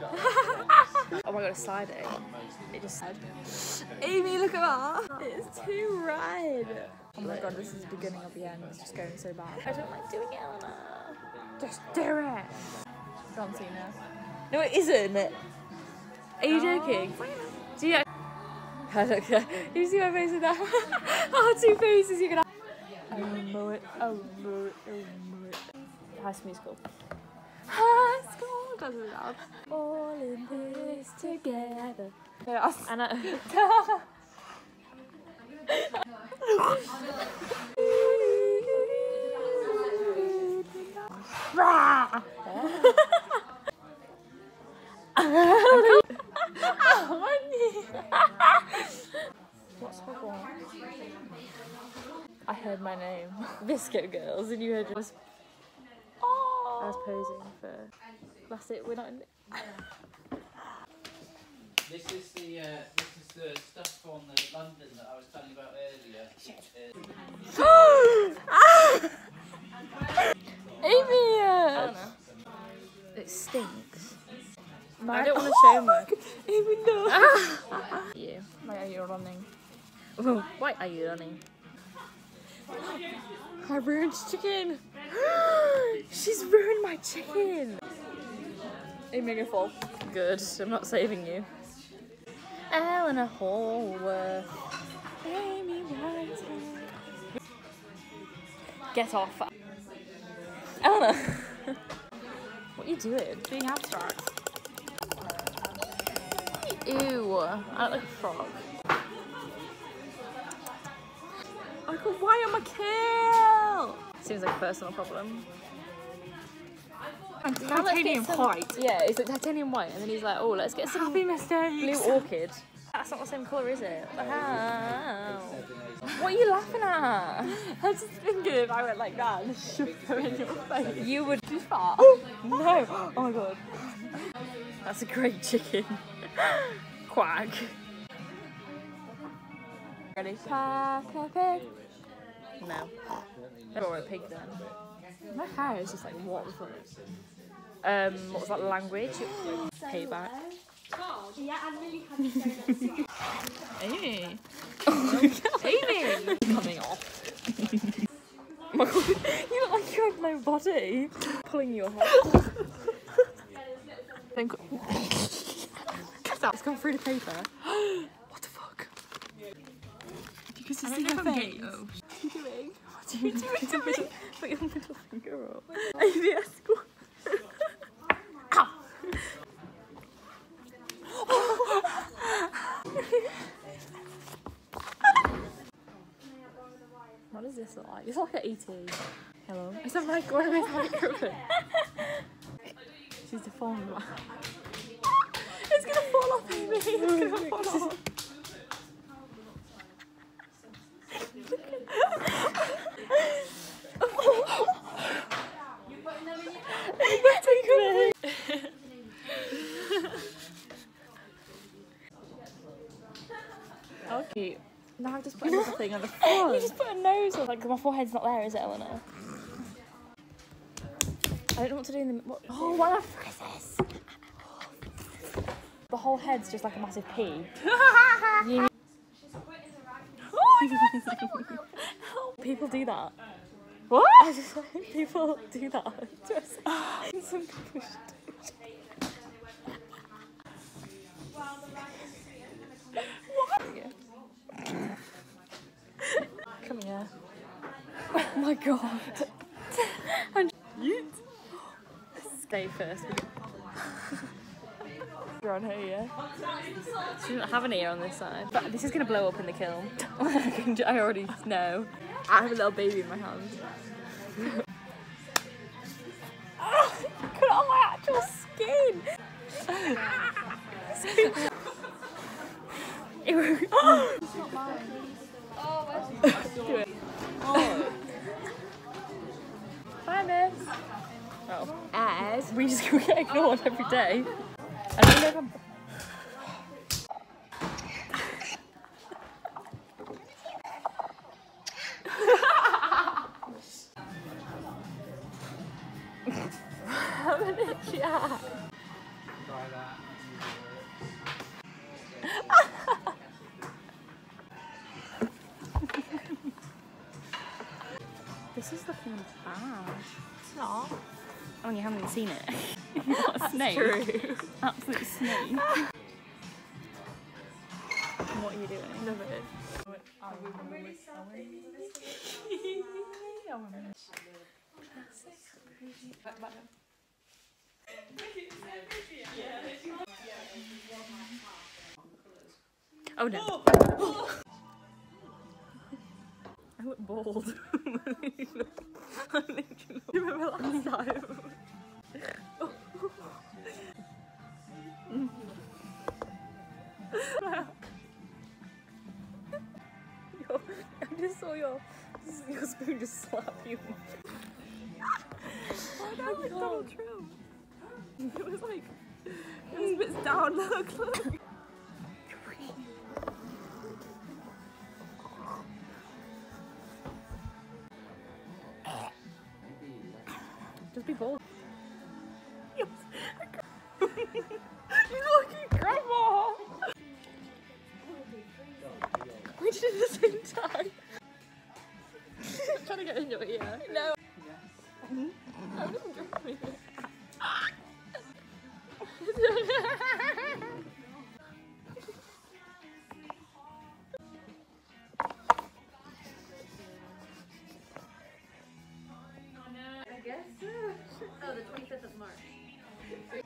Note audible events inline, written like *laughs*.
*laughs* oh my god, it's sliding. It just said. Amy, look at that. It's too red. Oh my god, this is the beginning of the end. It's just going so bad. I don't like doing it, Eleanor. Just do it. John Cena. No, it isn't. Are you joking? Do you? I *laughs* don't care. You see my face in that? *laughs* oh, two faces. You're gonna. Oh, it. Oh, it. Oh, it. High School Musical. High School. Does it loud? All in this together. I. Rah! What's wrong? I heard my name, Biscuit Girls, and you heard just. I posing for. That's it. We're not in. This is the uh, this is the stuff on the London that I was telling you about earlier. Uh, *laughs* Amy! uh, It stinks. I don't want to *laughs* show my. Amy, no! *laughs* you. Why are you running? Why are you running? I ruined chicken! *gasps* She's ruined my chicken! Amy, go fall. Good, I'm not saving you. Eleanor Hallworth. Amy Whitehead. Get off. Eleanor! *laughs* what are you doing? Being abstract. Ew, I look like a frog. I got why am I kill? Seems like a personal problem. And Now titanium some- white. Yeah, it's like titanium white, and then he's like, oh, let's get some Happy mistakes. blue orchid. That's not the same colour, is it? How? What are you laughing at? *laughs* I was just thinking if I went like that and *laughs* shoved her in your face. You would. Too far. *gasps* No. Oh my god. That's a great chicken. *laughs* Quack. Ready? No. Or a pig then. My hair is just like what the fuck? Um, what was that language? Payback. *laughs* Amy. Amy. Coming off. Oh *laughs* my god, you look like you have no body. Pulling your hair. *laughs* Think. Cut out. It's gone through the paper. *gasps* What the fuck? You can see I don't her if Are you doing? What are you doing to me? Put your middle finger up. Amy, escort. What does this like? It's like an ET. Hello. It's a microwave microphone. She's deformed. *laughs* It's gonna fall off, Amy. It's gonna fall off. I've just put another thing on the front. *laughs* You just put a nose on. Like, my forehead's not there, is it, Eleanor? I don't know what to do in the. What, Oh, what the fuck is this? the whole head's just like a massive P. *laughs* You- *laughs* people do that. What? I just like people do that. Some people should do Come here. Oh my god. and Stay first. *laughs* You're on her ear. She doesn't have an ear on this side. But this is gonna blow up in the kiln. *laughs* I already know. I have a little baby in my hand. *laughs* It on my actual skin. Ew. Do it. Bye, miss. Oh. As We just *laughs* get ignored every day. I don't know if I'm. try that. This is looking bad. It's not. Oh, you haven't even seen it. *laughs* what a snake. True. Absolute snake. what are you doing? Love it. Oh no. Oh. *laughs* I look bald. *laughs* *laughs* Remember last time? Your- I just saw *laughs* your your spoon just slap you. No, like Donald Trump. It was like, it was down, look, look. Just be bold. He's looking grandma. We did it at the same time. I'm *laughs* trying to get in your ear. No. I'm just it. The 25th of March. *laughs*